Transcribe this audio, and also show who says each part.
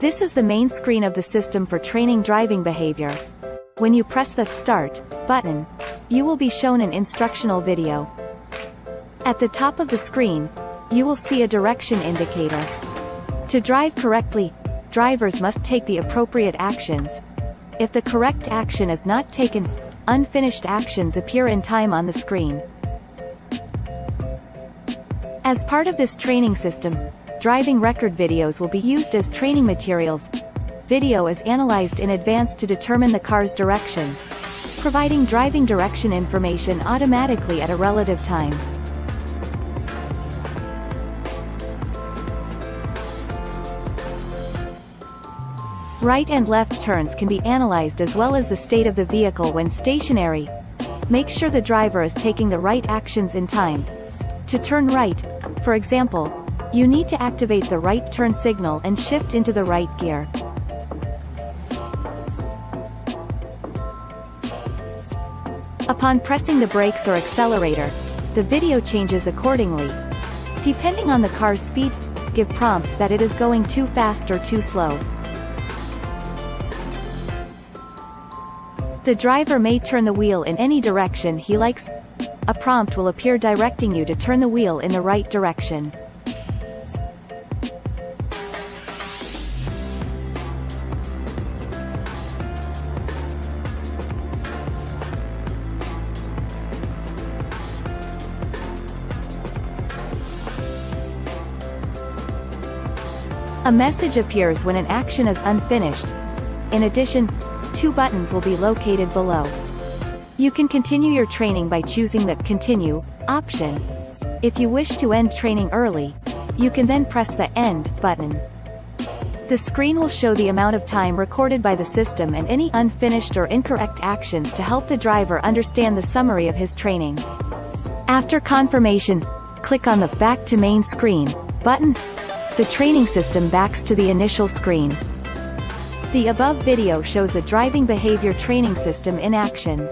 Speaker 1: This is the main screen of the system for training driving behavior. When you press the Start button, you will be shown an instructional video. At the top of the screen, you will see a direction indicator. To drive correctly, drivers must take the appropriate actions. If the correct action is not taken, unfinished actions appear in time on the screen. As part of this training system, driving record videos will be used as training materials. Video is analyzed in advance to determine the car's direction, providing driving direction information automatically at a relative time. Right and left turns can be analyzed as well as the state of the vehicle when stationary. Make sure the driver is taking the right actions in time. To turn right, for example, you need to activate the right turn signal and shift into the right gear. Upon pressing the brakes or accelerator, the video changes accordingly. Depending on the car's speed, give prompts that it is going too fast or too slow. The driver may turn the wheel in any direction he likes. A prompt will appear directing you to turn the wheel in the right direction. A message appears when an action is unfinished. In addition, two buttons will be located below. You can continue your training by choosing the Continue option. If you wish to end training early, you can then press the End button. The screen will show the amount of time recorded by the system and any unfinished or incorrect actions to help the driver understand the summary of his training. After confirmation, click on the Back to Main Screen button. The training system backs to the initial screen. The above video shows a driving behavior training system in action.